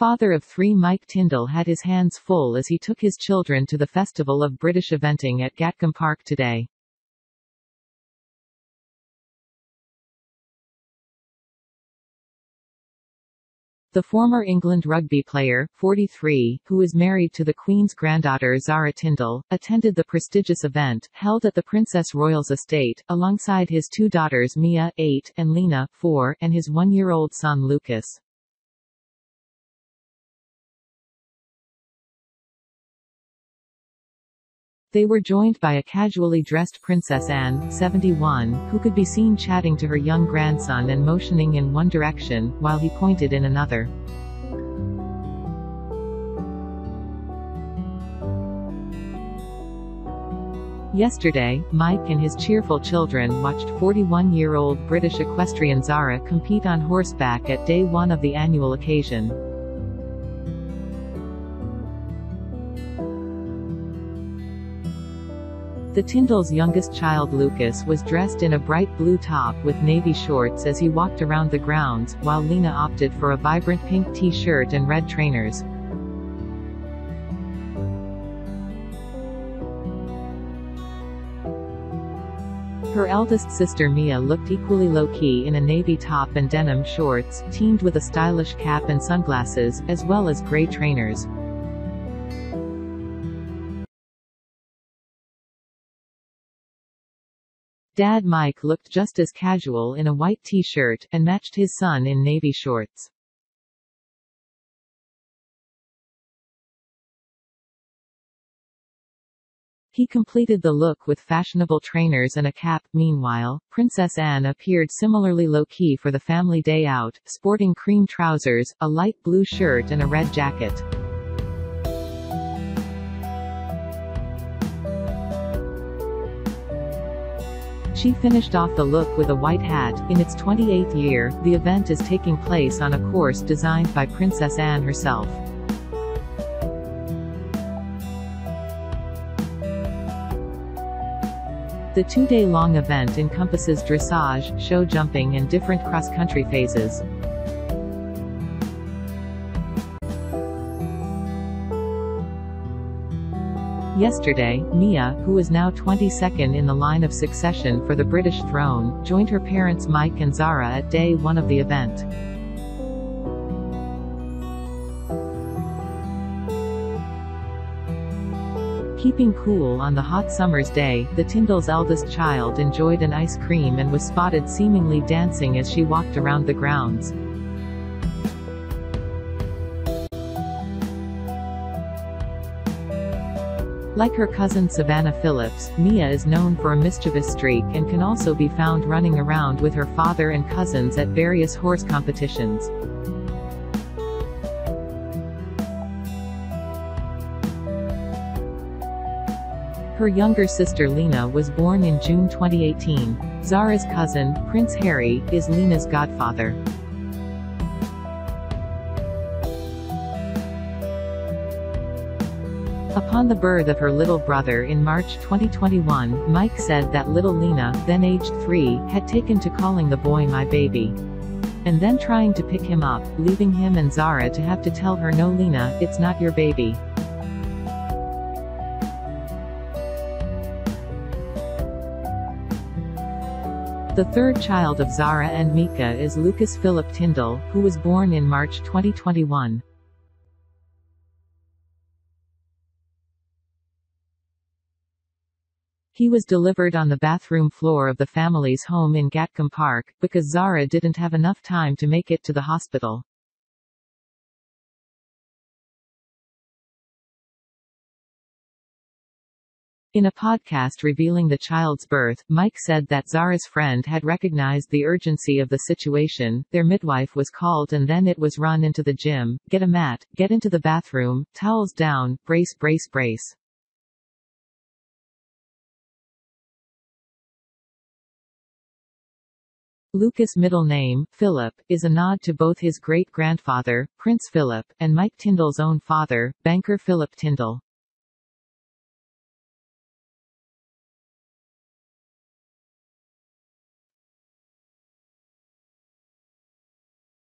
Father of three Mike Tindall had his hands full as he took his children to the Festival of British Eventing at Gatcombe Park today. The former England rugby player, 43, who is married to the Queen's granddaughter Zara Tindall, attended the prestigious event, held at the Princess Royal's estate, alongside his two daughters Mia, 8, and Lena, 4, and his one-year-old son Lucas. They were joined by a casually dressed Princess Anne, 71, who could be seen chatting to her young grandson and motioning in one direction, while he pointed in another. Yesterday, Mike and his cheerful children watched 41-year-old British equestrian Zara compete on horseback at day one of the annual occasion. The Tindall's youngest child Lucas was dressed in a bright blue top with navy shorts as he walked around the grounds, while Lena opted for a vibrant pink t-shirt and red trainers. Her eldest sister Mia looked equally low-key in a navy top and denim shorts, teamed with a stylish cap and sunglasses, as well as gray trainers. Dad Mike looked just as casual in a white t-shirt, and matched his son in navy shorts. He completed the look with fashionable trainers and a cap. Meanwhile, Princess Anne appeared similarly low-key for the family day out, sporting cream trousers, a light blue shirt and a red jacket. She finished off the look with a white hat. In its 28th year, the event is taking place on a course designed by Princess Anne herself. The two-day-long event encompasses dressage, show jumping and different cross-country phases. Yesterday, Mia, who is now 22nd in the line of succession for the British throne, joined her parents Mike and Zara at day one of the event. Keeping cool on the hot summer's day, the Tindall's eldest child enjoyed an ice cream and was spotted seemingly dancing as she walked around the grounds. Like her cousin Savannah Phillips, Mia is known for a mischievous streak and can also be found running around with her father and cousins at various horse competitions. Her younger sister Lena was born in June 2018. Zara's cousin, Prince Harry, is Lena's godfather. Upon the birth of her little brother in March 2021, Mike said that little Lena, then aged three, had taken to calling the boy my baby. And then trying to pick him up, leaving him and Zara to have to tell her no Lena, it's not your baby. The third child of Zara and Mika is Lucas Philip Tindall, who was born in March 2021. He was delivered on the bathroom floor of the family's home in Gatcombe Park, because Zara didn't have enough time to make it to the hospital. In a podcast revealing the child's birth, Mike said that Zara's friend had recognized the urgency of the situation, their midwife was called and then it was run into the gym, get a mat, get into the bathroom, towels down, brace brace brace. Lucas' middle name, Philip, is a nod to both his great-grandfather, Prince Philip, and Mike Tindall's own father, banker Philip Tindall.